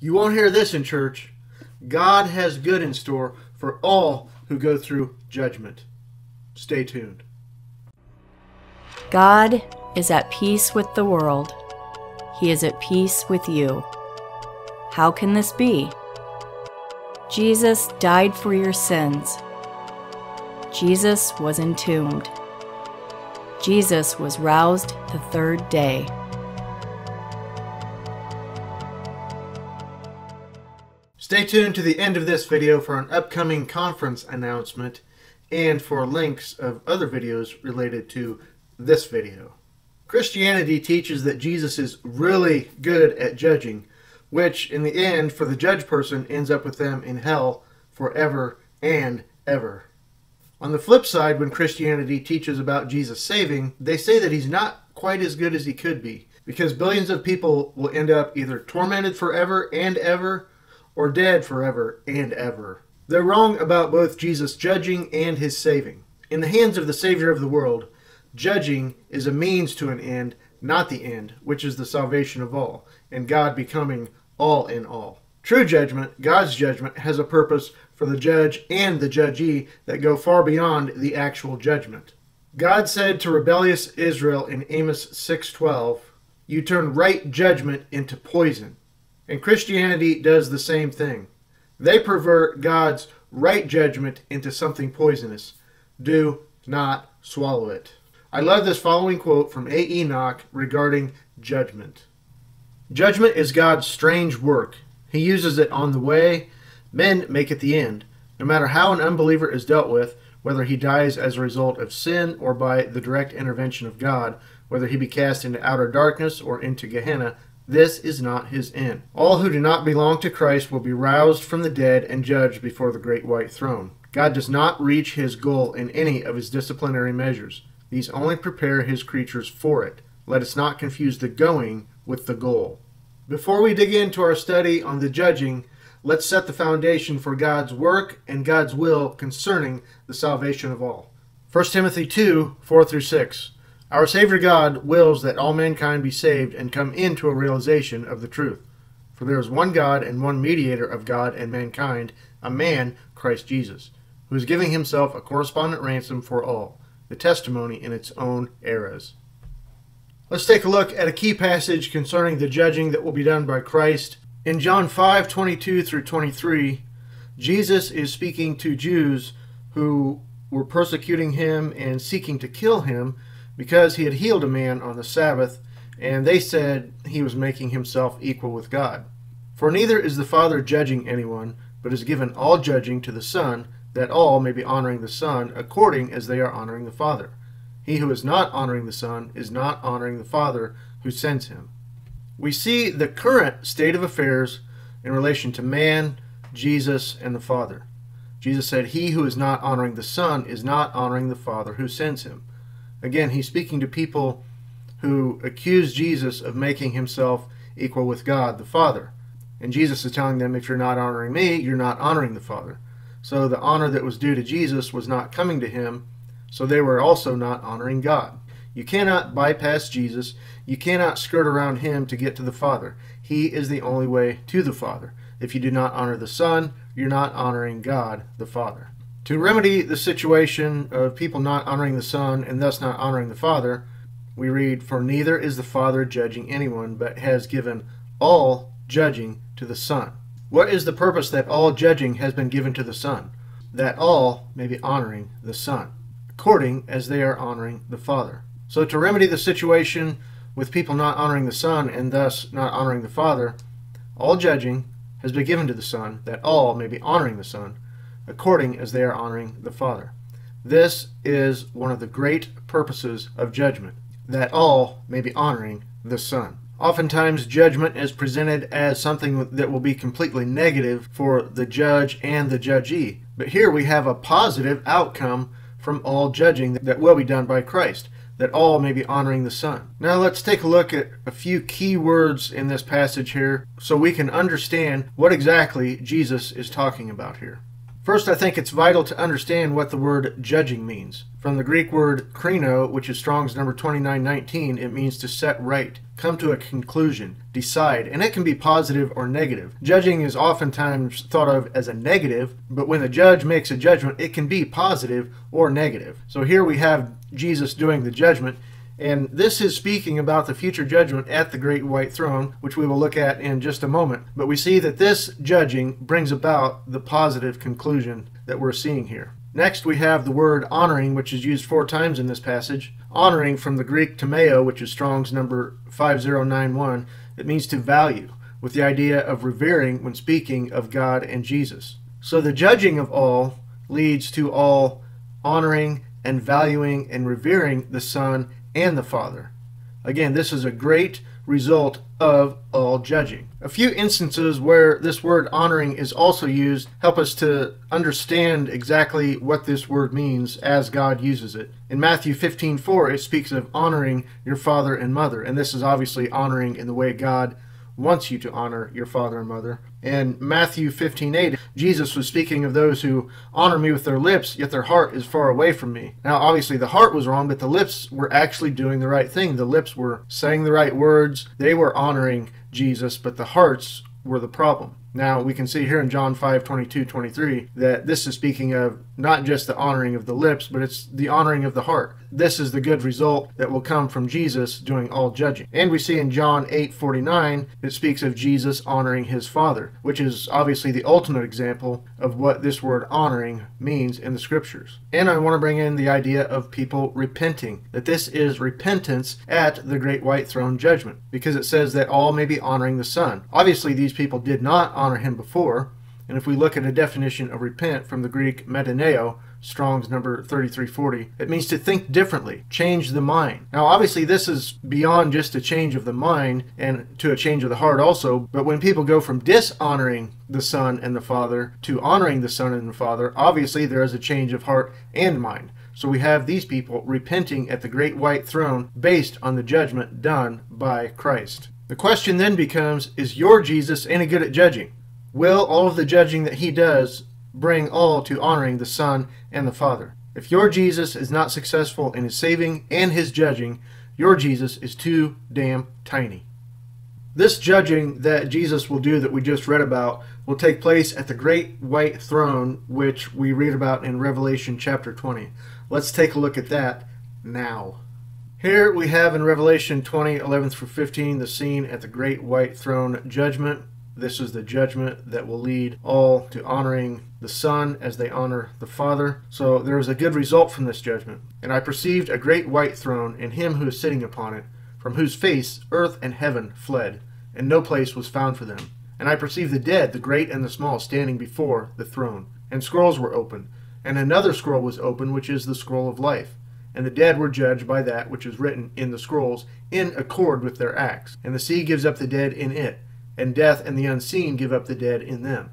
You won't hear this in church. God has good in store for all who go through judgment. Stay tuned. God is at peace with the world. He is at peace with you. How can this be? Jesus died for your sins. Jesus was entombed. Jesus was roused the third day. Stay tuned to the end of this video for an upcoming conference announcement and for links of other videos related to this video. Christianity teaches that Jesus is really good at judging, which in the end, for the judge person, ends up with them in hell forever and ever. On the flip side, when Christianity teaches about Jesus saving, they say that he's not quite as good as he could be, because billions of people will end up either tormented forever and ever, or dead forever and ever. They're wrong about both Jesus judging and his saving. In the hands of the Savior of the world, judging is a means to an end, not the end, which is the salvation of all, and God becoming all in all. True judgment, God's judgment, has a purpose for the judge and the judgee that go far beyond the actual judgment. God said to rebellious Israel in Amos 6:12, "You turn right judgment into poison." And Christianity does the same thing. They pervert God's right judgment into something poisonous. Do not swallow it. I love this following quote from A.E. Knoch regarding judgment. Judgment is God's strange work. He uses it on the way Men make it the end. No matter how an unbeliever is dealt with, whether he dies as a result of sin or by the direct intervention of God, whether he be cast into outer darkness or into Gehenna, this is not his end. All who do not belong to Christ will be roused from the dead and judged before the great white throne. God does not reach his goal in any of his disciplinary measures. These only prepare his creatures for it. Let us not confuse the going with the goal. Before we dig into our study on the judging, let's set the foundation for God's work and God's will concerning the salvation of all. 1 Timothy 2 4 through 6. Our Savior God wills that all mankind be saved and come into a realization of the truth. For there is one God and one mediator of God and mankind, a man, Christ Jesus, who is giving himself a correspondent ransom for all, the testimony in its own eras. Let's take a look at a key passage concerning the judging that will be done by Christ in John 5 22 through 23, Jesus is speaking to Jews who were persecuting him and seeking to kill him because he had healed a man on the Sabbath, and they said he was making himself equal with God. For neither is the Father judging anyone, but has given all judging to the Son, that all may be honoring the Son according as they are honoring the Father. He who is not honoring the Son is not honoring the Father who sends him we see the current state of affairs in relation to man, Jesus, and the Father. Jesus said, He who is not honoring the Son is not honoring the Father who sends him. Again, he's speaking to people who accuse Jesus of making himself equal with God the Father. And Jesus is telling them, if you're not honoring me, you're not honoring the Father. So the honor that was due to Jesus was not coming to him, so they were also not honoring God. You cannot bypass Jesus. You cannot skirt around him to get to the Father. He is the only way to the Father. If you do not honor the Son, you're not honoring God the Father. To remedy the situation of people not honoring the Son and thus not honoring the Father, we read, For neither is the Father judging anyone, but has given all judging to the Son. What is the purpose that all judging has been given to the Son? That all may be honoring the Son, according as they are honoring the Father. So, to remedy the situation with people not honoring the Son and thus not honoring the Father, all judging has been given to the Son, that all may be honoring the Son, according as they are honoring the Father. This is one of the great purposes of judgment, that all may be honoring the Son. Oftentimes, judgment is presented as something that will be completely negative for the judge and the judgee. But here we have a positive outcome from all judging that will be done by Christ that all may be honoring the Son. Now let's take a look at a few key words in this passage here so we can understand what exactly Jesus is talking about here. First, I think it's vital to understand what the word judging means. From the Greek word krino, which is Strong's number 2919, it means to set right, come to a conclusion, decide, and it can be positive or negative. Judging is oftentimes thought of as a negative, but when the judge makes a judgment, it can be positive or negative. So here we have Jesus doing the judgment, and this is speaking about the future judgment at the great white throne, which we will look at in just a moment. But we see that this judging brings about the positive conclusion that we're seeing here. Next, we have the word honoring, which is used four times in this passage. Honoring from the Greek timao, which is Strong's number 5091, it means to value, with the idea of revering when speaking of God and Jesus. So the judging of all leads to all honoring and valuing and revering the Son and the Father. Again, this is a great result of all judging. A few instances where this word honoring is also used help us to understand exactly what this word means as God uses it. In Matthew 15:4 it speaks of honoring your father and mother, and this is obviously honoring in the way God wants you to honor your father and mother. In Matthew 15:8, Jesus was speaking of those who honor me with their lips, yet their heart is far away from me. Now, obviously, the heart was wrong, but the lips were actually doing the right thing. The lips were saying the right words. They were honoring Jesus, but the hearts were the problem. Now, we can see here in John 5 22 23 that this is speaking of not just the honoring of the lips, but it's the honoring of the heart. This is the good result that will come from Jesus doing all judging. And we see in John 8 49, it speaks of Jesus honoring his Father, which is obviously the ultimate example of what this word honoring means in the scriptures. And I want to bring in the idea of people repenting, that this is repentance at the great white throne judgment, because it says that all may be honoring the Son. Obviously, these people did not honor him before. And if we look at a definition of repent from the Greek metanoeo, Strong's number 3340, it means to think differently, change the mind. Now, obviously, this is beyond just a change of the mind and to a change of the heart also, but when people go from dishonoring the Son and the Father to honoring the Son and the Father, obviously there is a change of heart and mind. So we have these people repenting at the great white throne based on the judgment done by Christ. The question then becomes Is your Jesus any good at judging? Will all of the judging that he does bring all to honoring the Son and the Father? If your Jesus is not successful in his saving and his judging, your Jesus is too damn tiny. This judging that Jesus will do that we just read about will take place at the great white throne, which we read about in Revelation chapter 20. Let's take a look at that now. Here we have in Revelation 20, 11 through 15, the scene at the great white throne judgment. This is the judgment that will lead all to honoring the Son as they honor the Father. So there is a good result from this judgment. And I perceived a great white throne, and him who is sitting upon it, from whose face earth and heaven fled, and no place was found for them. And I perceived the dead, the great and the small, standing before the throne. And scrolls were opened. And another scroll was opened, which is the scroll of life. And the dead were judged by that which is written in the scrolls, in accord with their acts. And the sea gives up the dead in it and death and the unseen give up the dead in them.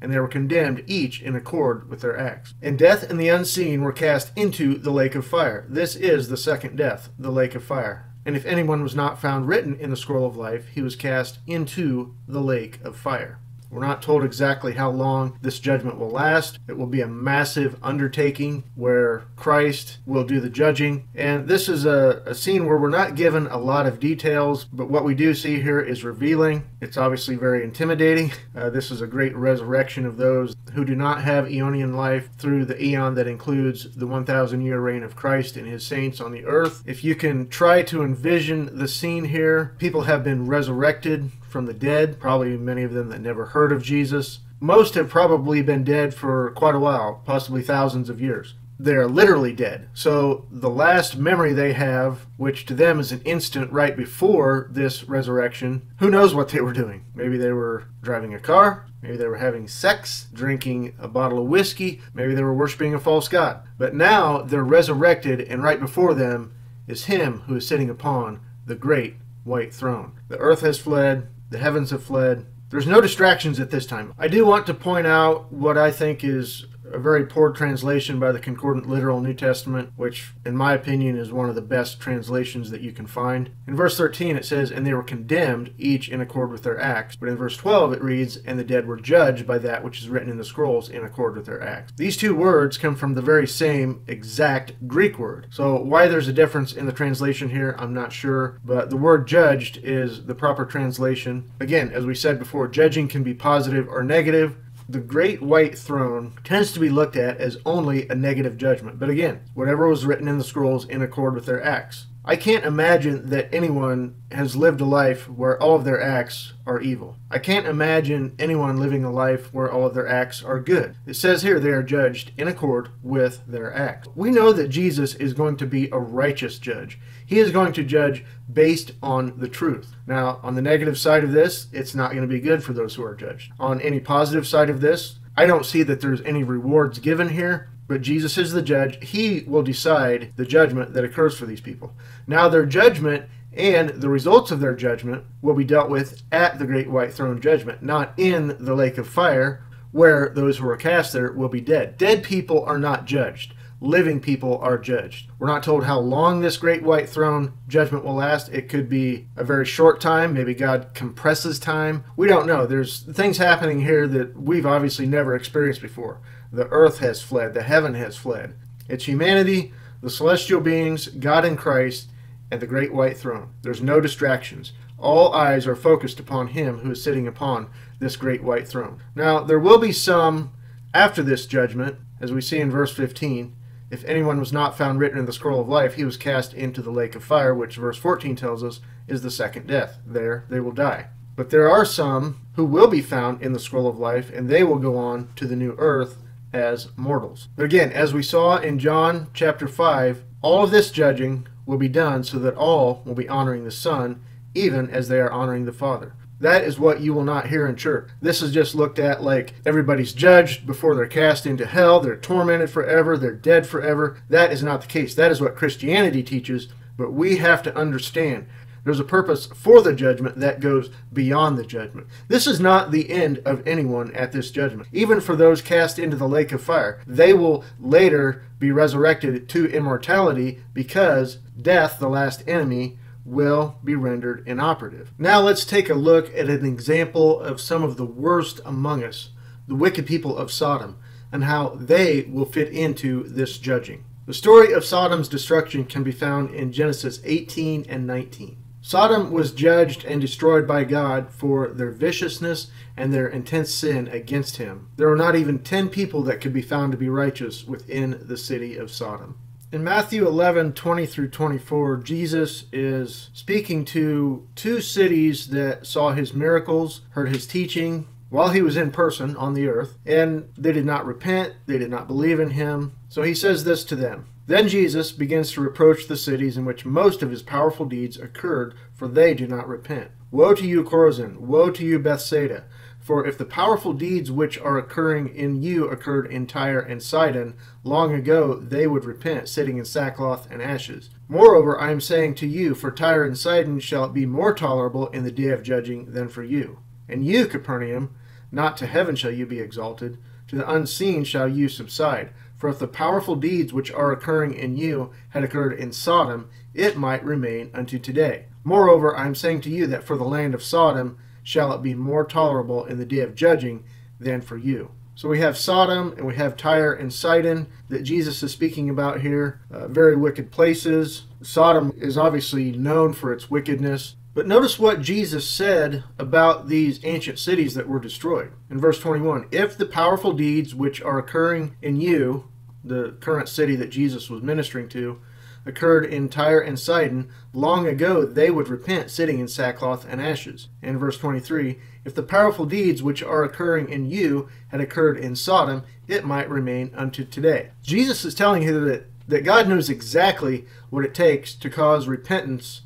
And they were condemned each in accord with their acts. And death and the unseen were cast into the lake of fire. This is the second death, the lake of fire. And if anyone was not found written in the scroll of life, he was cast into the lake of fire. We're not told exactly how long this judgment will last. It will be a massive undertaking where Christ will do the judging. And this is a, a, scene where we're not given a lot of details, but what we do see here is revealing. It's obviously very intimidating. Uh, this is a great resurrection of those who do not have Aeonian life through the eon that includes the 1,000 year reign of Christ and his saints on the earth. If you can try to envision the scene here, people have been resurrected from the dead, probably many of them that never heard of Jesus. Most have probably been dead for quite a while, possibly thousands of years. They're literally dead. So the last memory they have, which to them is an instant right before this resurrection, who knows what they were doing? Maybe they were driving a car, maybe they were having sex, drinking a bottle of whiskey, maybe they were worshiping a false god. But now they're resurrected, and right before them is Him who is sitting upon the great white throne. The earth has fled, the heavens have fled. There's no distractions at this time. I do want to point out what I think is a very poor translation by the Concordant Literal New Testament, which, in my opinion, is one of the best translations that you can find. In verse 13, it says, And they were condemned, each in accord with their acts. But in verse 12, it reads, And the dead were judged by that which is written in the scrolls in accord with their acts. These two words come from the very same exact Greek word. So, why there's a difference in the translation here, I'm not sure. But the word judged is the proper translation. Again, as we said before, judging can be positive or negative the great white throne tends to be looked at as only a negative judgment. But again, whatever was written in the scrolls in accord with their acts. I can't imagine that anyone has lived a life where all of their acts are evil. I can't imagine anyone living a life where all of their acts are good. It says here they are judged in accord with their acts. We know that Jesus is going to be a righteous judge. He is going to judge based on the truth. Now, on the negative side of this, it's not going to be good for those who are judged. On any positive side of this, I don't see that there's any rewards given here but Jesus is the judge. He will decide the judgment that occurs for these people. Now, their judgment and the results of their judgment will be dealt with at the great white throne judgment, not in the lake of fire, where those who are cast there will be dead. Dead people are not judged. Living people are judged. We're not told how long this great white throne judgment will last. It could be a very short time. Maybe God compresses time. We don't know. There's things happening here that we've obviously never experienced before. The earth has fled, the heaven has fled. It's humanity, the celestial beings, God in Christ, and the great white throne. There's no distractions. All eyes are focused upon him who is sitting upon this great white throne. Now, there will be some after this judgment, as we see in verse 15. If anyone was not found written in the scroll of life, he was cast into the lake of fire, which verse 14 tells us is the second death. There they will die. But there are some who will be found in the scroll of life, and they will go on to the new earth as mortals. But again, as we saw in John chapter 5, all of this judging will be done so that all will be honoring the Son, even as they are honoring the Father. That is what you will not hear in church. This is just looked at like everybody's judged before they're cast into hell, they're tormented forever, they're dead forever. That is not the case. That is what Christianity teaches, but we have to understand there's a purpose for the judgment that goes beyond the judgment. This is not the end of anyone at this judgment. Even for those cast into the lake of fire, they will later be resurrected to immortality because death, the last enemy, will be rendered inoperative. Now let's take a look at an example of some of the worst among us, the wicked people of Sodom, and how they will fit into this judging. The story of Sodom's destruction can be found in Genesis 18 and 19. Sodom was judged and destroyed by God for their viciousness and their intense sin against him. There were not even 10 people that could be found to be righteous within the city of Sodom. In Matthew 11, 20 through 24, Jesus is speaking to two cities that saw his miracles, heard his teaching while he was in person on the earth, and they did not repent, they did not believe in him. So he says this to them then Jesus begins to reproach the cities in which most of his powerful deeds occurred, for they do not repent. Woe to you, Chorazin! Woe to you, Bethsaida! For if the powerful deeds which are occurring in you occurred in Tyre and Sidon, long ago they would repent, sitting in sackcloth and ashes. Moreover, I am saying to you, for Tyre and Sidon shall it be more tolerable in the day of judging than for you. And you, Capernaum, not to heaven shall you be exalted, to the unseen shall you subside. For if the powerful deeds which are occurring in you had occurred in Sodom, it might remain unto today. Moreover, I am saying to you that for the land of Sodom shall it be more tolerable in the day of judging than for you. So we have Sodom and we have Tyre and Sidon that Jesus is speaking about here, uh, very wicked places. Sodom is obviously known for its wickedness. But notice what Jesus said about these ancient cities that were destroyed. In verse 21, if the powerful deeds which are occurring in you, the current city that Jesus was ministering to, occurred in Tyre and Sidon, long ago they would repent, sitting in sackcloth and ashes. In verse 23, if the powerful deeds which are occurring in you had occurred in Sodom, it might remain unto today. Jesus is telling you that, that God knows exactly what it takes to cause repentance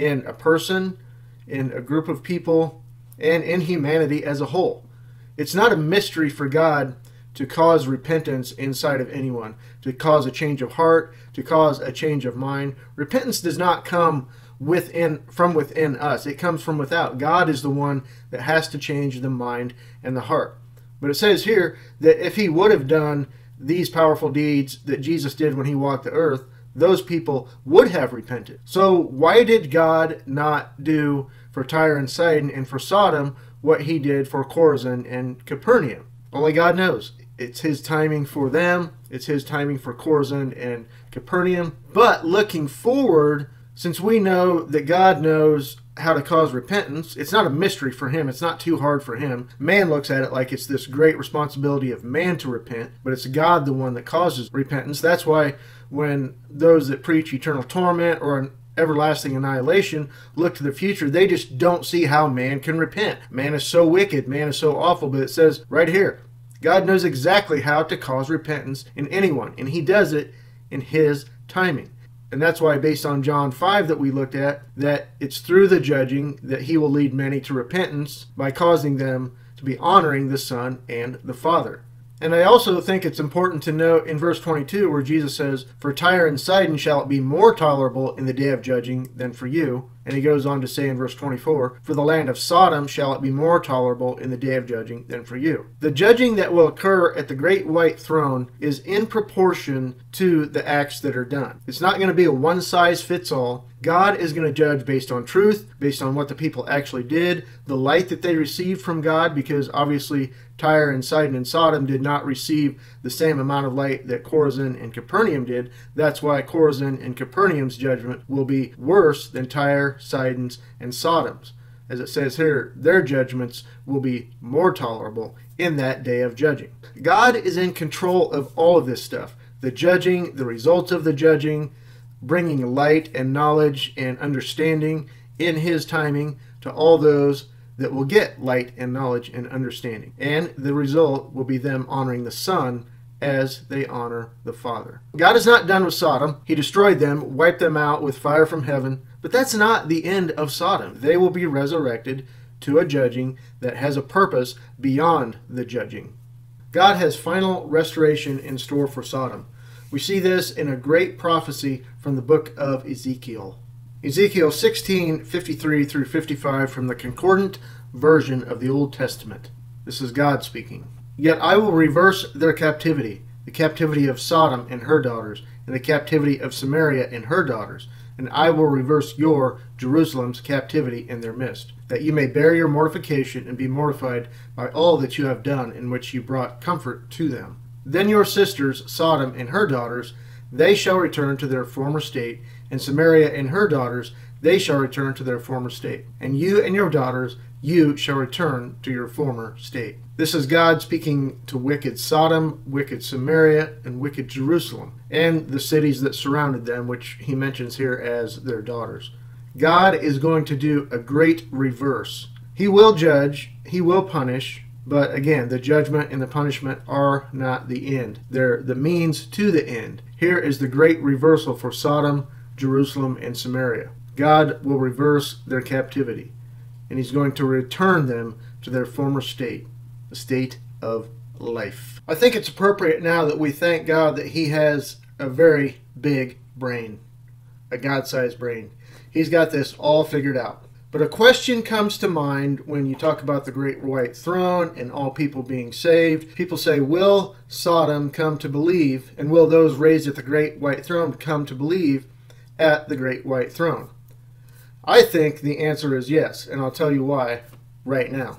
in a person, in a group of people, and in humanity as a whole. It's not a mystery for God to cause repentance inside of anyone, to cause a change of heart, to cause a change of mind. Repentance does not come within from within us. It comes from without. God is the one that has to change the mind and the heart. But it says here that if he would have done these powerful deeds that Jesus did when he walked the earth, those people would have repented. So why did God not do for Tyre and Sidon and for Sodom what he did for Chorazin and Capernaum? Only God knows. It's his timing for them, it's his timing for Chorazin and Capernaum. But looking forward, since we know that God knows how to cause repentance, it's not a mystery for him. It's not too hard for him. Man looks at it like it's this great responsibility of man to repent, but it's God the one that causes repentance. That's why when those that preach eternal torment or an everlasting annihilation look to the future, they just don't see how man can repent. Man is so wicked, man is so awful, but it says right here, God knows exactly how to cause repentance in anyone, and he does it in his timing. And that's why, based on John 5 that we looked at, that it's through the judging that he will lead many to repentance by causing them to be honoring the Son and the Father. And I also think it's important to note in verse 22 where Jesus says, For Tyre and Sidon shall it be more tolerable in the day of judging than for you. And he goes on to say in verse 24, For the land of Sodom shall it be more tolerable in the day of judging than for you. The judging that will occur at the great white throne is in proportion to the acts that are done. It's not going to be a one size fits all. God is going to judge based on truth, based on what the people actually did, the light that they received from God, because obviously Tyre and Sidon and Sodom did not receive the same amount of light that Chorazin and Capernaum did. That's why Chorazin and Capernaum's judgment will be worse than Tyre, Sidon's, and Sodom's. As it says here, their judgments will be more tolerable in that day of judging. God is in control of all of this stuff the judging, the results of the judging, bringing light and knowledge and understanding in His timing to all those that will get light and knowledge and understanding. And the result will be them honoring the Son as they honor the Father. God is not done with Sodom. He destroyed them, wiped them out with fire from heaven. But that's not the end of Sodom. They will be resurrected to a judging that has a purpose beyond the judging. God has final restoration in store for Sodom. We see this in a great prophecy from the book of Ezekiel. Ezekiel 16, 53 through 55 from the concordant version of the Old Testament. This is God speaking. Yet I will reverse their captivity, the captivity of Sodom and her daughters, and the captivity of Samaria and her daughters, and I will reverse your, Jerusalem's, captivity in their midst, that you may bear your mortification and be mortified by all that you have done, in which you brought comfort to them. Then your sisters, Sodom and her daughters, they shall return to their former state, and Samaria and her daughters, they shall return to their former state. And you and your daughters, you shall return to your former state. This is God speaking to wicked Sodom, wicked Samaria, and wicked Jerusalem, and the cities that surrounded them, which he mentions here as their daughters. God is going to do a great reverse. He will judge, he will punish, but again, the judgment and the punishment are not the end. They're the means to the end. Here is the great reversal for Sodom, Jerusalem, and Samaria. God will reverse their captivity, and He's going to return them to their former state, the state of life. I think it's appropriate now that we thank God that He has a very big brain, a God sized brain. He's got this all figured out. But a question comes to mind when you talk about the great white throne and all people being saved. People say, Will Sodom come to believe, and will those raised at the great white throne come to believe at the great white throne? I think the answer is yes, and I'll tell you why right now.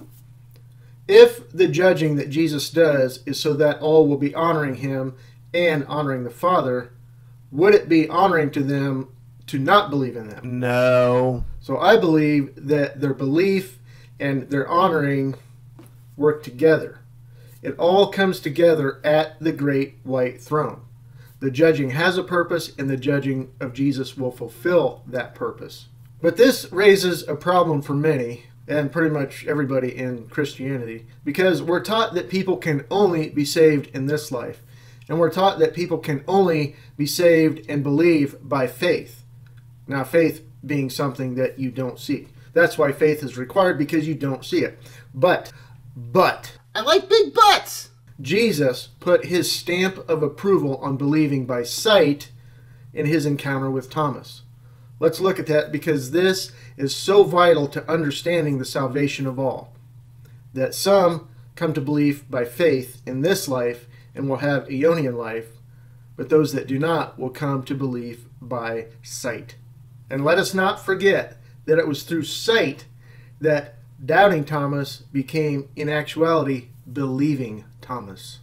If the judging that Jesus does is so that all will be honoring him and honoring the Father, would it be honoring to them to not believe in them? No. So I believe that their belief and their honoring work together. It all comes together at the great white throne. The judging has a purpose, and the judging of Jesus will fulfill that purpose. But this raises a problem for many, and pretty much everybody in Christianity, because we're taught that people can only be saved in this life. And we're taught that people can only be saved and believe by faith. Now, faith being something that you don't see. That's why faith is required because you don't see it. But, but, I like big butts. Jesus put his stamp of approval on believing by sight in his encounter with Thomas. Let's look at that because this is so vital to understanding the salvation of all. That some come to believe by faith in this life and will have Aeonian life, but those that do not will come to belief by sight. And let us not forget that it was through sight that doubting Thomas became, in actuality, believing Thomas.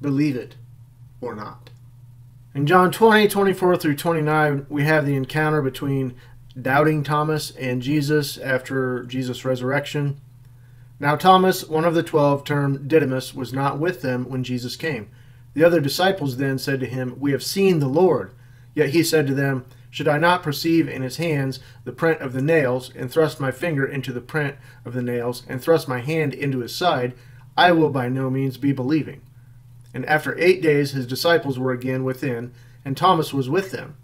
Believe it or not. In John 20, 24 through 29, we have the encounter between doubting Thomas and Jesus after Jesus' resurrection. Now, Thomas, one of the twelve, termed Didymus, was not with them when Jesus came. The other disciples then said to him, We have seen the Lord. Yet he said to them, Should I not perceive in his hands the print of the nails, and thrust my finger into the print of the nails, and thrust my hand into his side, I will by no means be believing. And after eight days his disciples were again within, and Thomas was with them.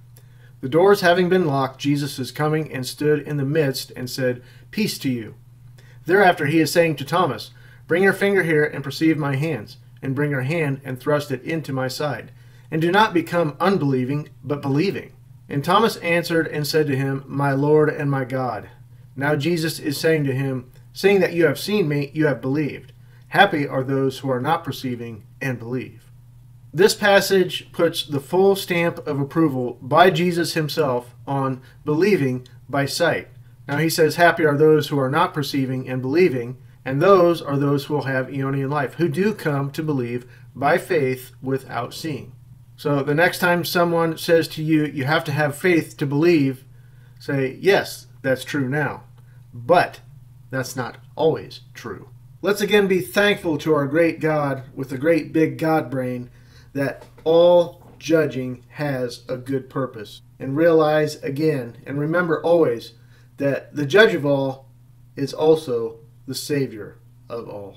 The doors having been locked, Jesus is coming and stood in the midst and said, Peace to you. Thereafter he is saying to Thomas, Bring your finger here and perceive my hands, and bring your hand and thrust it into my side. And do not become unbelieving, but believing. And Thomas answered and said to him, My Lord and my God. Now Jesus is saying to him, Seeing that you have seen me, you have believed. Happy are those who are not perceiving and believe. This passage puts the full stamp of approval by Jesus himself on believing by sight. Now he says, Happy are those who are not perceiving and believing, and those are those who will have Aeonian life, who do come to believe by faith without seeing. So the next time someone says to you, you have to have faith to believe, say, Yes, that's true now. But that's not always true. Let's again be thankful to our great God with a great big God brain that all judging has a good purpose. And realize again and remember always that the judge of all is also the Savior of all.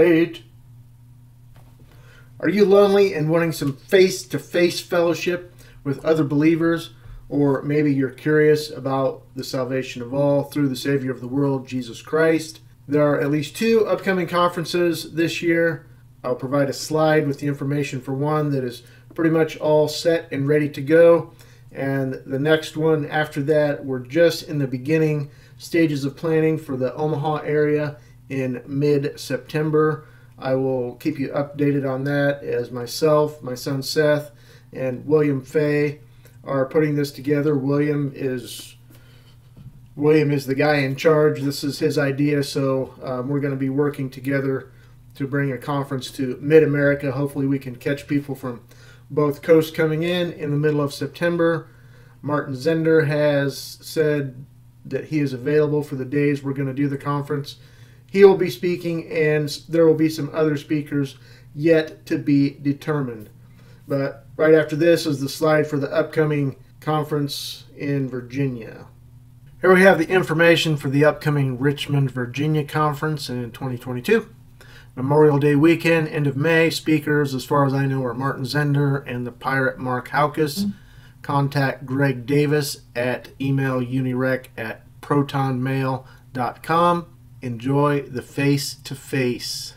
Tonight? Are you lonely and wanting some face to face fellowship with other believers? Or maybe you're curious about the salvation of all through the Savior of the world, Jesus Christ. There are at least two upcoming conferences this year. I'll provide a slide with the information for one that is pretty much all set and ready to go. And the next one after that, we're just in the beginning stages of planning for the Omaha area in mid September. I will keep you updated on that as myself, my son Seth, and William Fay are putting this together. William is William is the guy in charge. This is his idea, so um, we're going to be working together to bring a conference to Mid America. Hopefully, we can catch people from both coasts coming in in the middle of September. Martin Zender has said that he is available for the days we're going to do the conference. He will be speaking, and there will be some other speakers yet to be determined. But right after this is the slide for the upcoming conference in Virginia. Here we have the information for the upcoming Richmond, Virginia conference in 2022. Memorial Day weekend, end of May. Speakers, as far as I know, are Martin Zender and the pirate Mark Haukus. Mm-hmm. Contact Greg Davis at email unirec at protonmail.com. Enjoy the face to face.